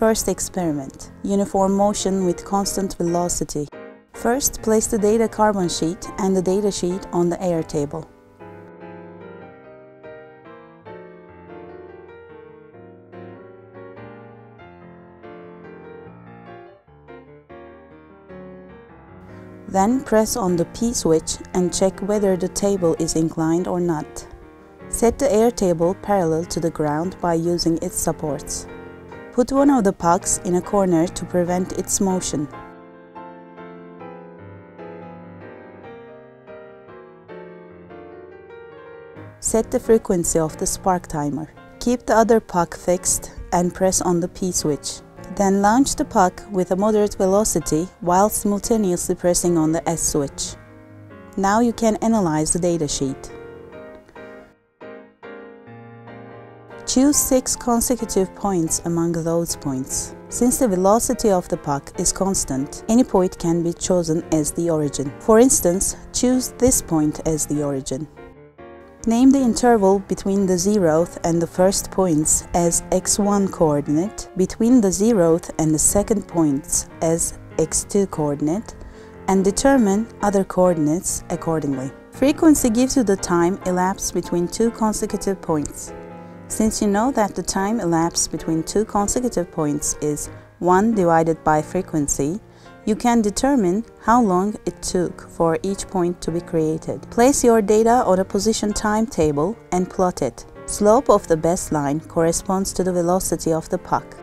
First experiment. Uniform motion with constant velocity. First, place the data carbon sheet and the data sheet on the air table. Then press on the P switch and check whether the table is inclined or not. Set the air table parallel to the ground by using its supports. Put one of the pucks in a corner to prevent its motion. Set the frequency of the spark timer. Keep the other puck fixed and press on the P switch. Then launch the puck with a moderate velocity while simultaneously pressing on the S switch. Now you can analyze the datasheet. Choose six consecutive points among those points. Since the velocity of the puck is constant, any point can be chosen as the origin. For instance, choose this point as the origin. Name the interval between the zeroth and the first points as x1 coordinate, between the zeroth and the second points as x2 coordinate, and determine other coordinates accordingly. Frequency gives you the time elapsed between two consecutive points. Since you know that the time elapsed between two consecutive points is 1 divided by frequency, you can determine how long it took for each point to be created. Place your data on a position timetable and plot it. Slope of the best line corresponds to the velocity of the puck.